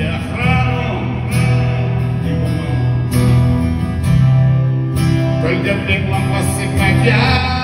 Viajaron de mamão. Prende a tecla.